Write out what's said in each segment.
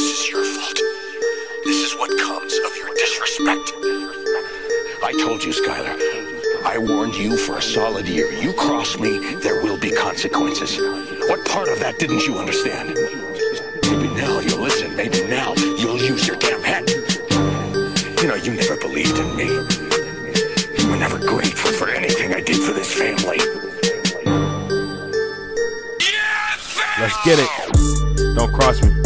This is your fault. This is what comes of your disrespect. I told you, Skyler. I warned you for a solid year. You cross me, there will be consequences. What part of that didn't you understand? Maybe now you'll listen. Maybe now you'll use your damn head. You know, you never believed in me. You were never grateful for anything I did for this family. Let's get it. Don't cross me.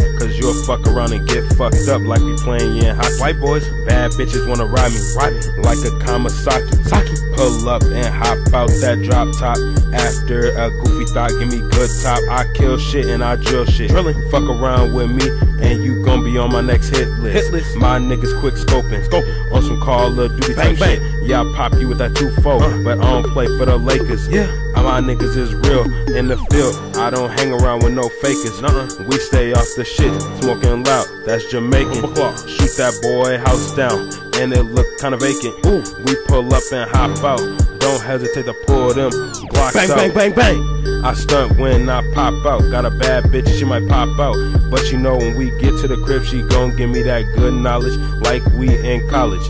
You'll fuck around and get fucked up like we playing in hot white boys. Bad bitches wanna ride me, ride me like a Kawasaki. Saki. Pull up and hop out that drop top. After a goofy thought, give me good top. I kill shit and I drill shit. Drilling. Fuck around with me and you gon' be on my next hit list. Hit list. My niggas quick scoping, scoping on some Call of Duty bang, bang. Shit. Yeah, I pop you with that 2-4, uh. but I don't play for the Lakers. Yeah, my niggas is real in the field. I don't hang around with no fakers. Nuh-uh. We stay off the shit, smoking loud. That's Jamaican. Shoot that boy house down, and it look kinda vacant. Ooh. We pull up and hop Don't hesitate to pull them blocks bang, out. Bang, bang, bang, bang. I stunt when I pop out. Got a bad bitch, she might pop out. But you know when we get to the crib, she gon' give me that good knowledge like we in college.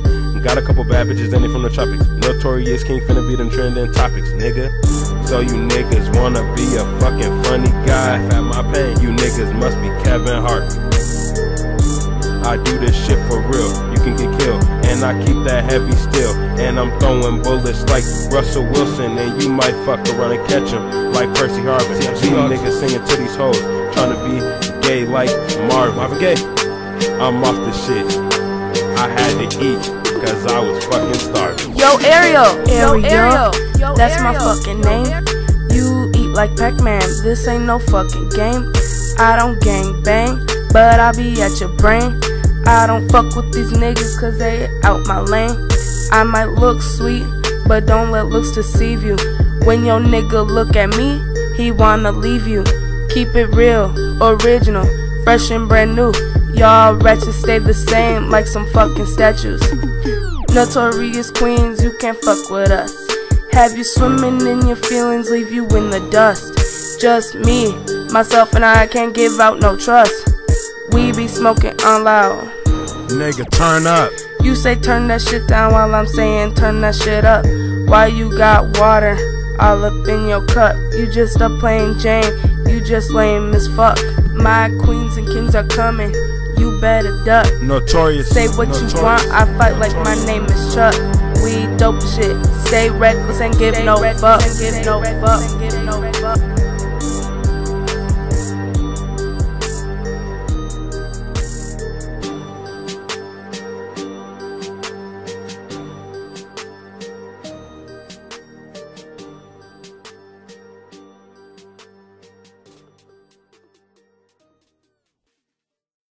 Got a couple bad bitches in it from the tropics. Notorious King finna be them trending topics, nigga. So you niggas wanna be a fucking funny guy. At my pain, you niggas must be Kevin Hart. I do this shit for real, you can get killed. And I keep that heavy still. And I'm throwing bullets like Russell Wilson. And you might fuck around and catch him like Percy Harvin. See niggas singing to these hoes, trying to be gay like Marvin. Marvin Gaye. I'm off the shit. I had to eat cause I was fucking starving. Yo, Arial, Arial, Arial. that's my fucking name. You eat like Pac-Man, this ain't no fucking game. I don't gang bang, but I'll be at your brain. I don't fuck with these niggas cause they out my lane. I might look sweet, but don't let looks deceive you. When your nigga look at me, he wanna leave you. Keep it real, original, fresh and brand new. Y'all wretches stay the same like some fucking statues. Notorious queens, you can't fuck with us. Have you swimming in your feelings, leave you in the dust. Just me, myself, and I can't give out no trust. We be smoking on loud. Nigga, turn up. You say turn that shit down while I'm saying turn that shit up. Why you got water all up in your cup? You just a plain Jane, you just lame as fuck. My queens and kings are coming you better duck. Notorious. Say what Notorious. you want, I fight like my name is Chuck. We dope shit. Stay reckless and give no fuck.